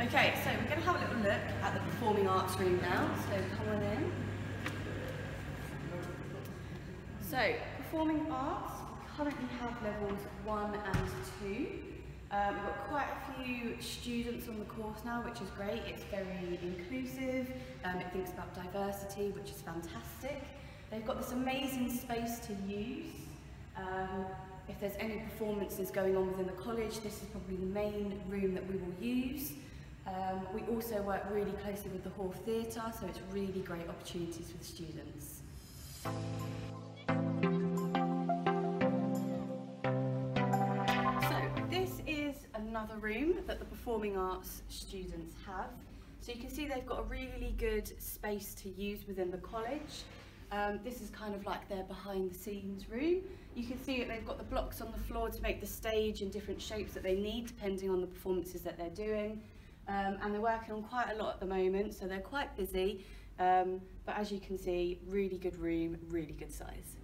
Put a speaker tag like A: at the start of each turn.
A: Okay, so we're going to have a little look at the performing arts room now, so come on in. So, performing arts we currently have levels one and two. Um, we've got quite a few students on the course now, which is great. It's very inclusive, um, it thinks about diversity, which is fantastic. They've got this amazing space to use. Um, if there's any performances going on within the college, this is probably the main room that we will use. Um, we also work really closely with the Hawth Theatre, so it's really great opportunities for the students. So this is another room that the performing arts students have. So you can see they've got a really good space to use within the college. Um, this is kind of like their behind the scenes room. You can see that they've got the blocks on the floor to make the stage in different shapes that they need depending on the performances that they're doing. Um, and they're working on quite a lot at the moment, so they're quite busy. Um, but as you can see, really good room, really good size.